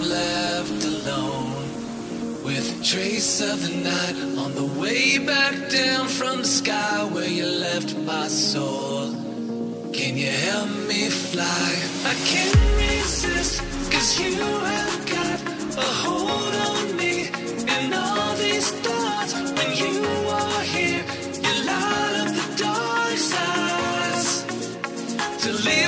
Left alone with a trace of the night on the way back down from the sky where you left my soul. Can you help me fly? I can't resist, cause you have got a hold on me and all these thoughts when you are here, you light up the dark sides to live.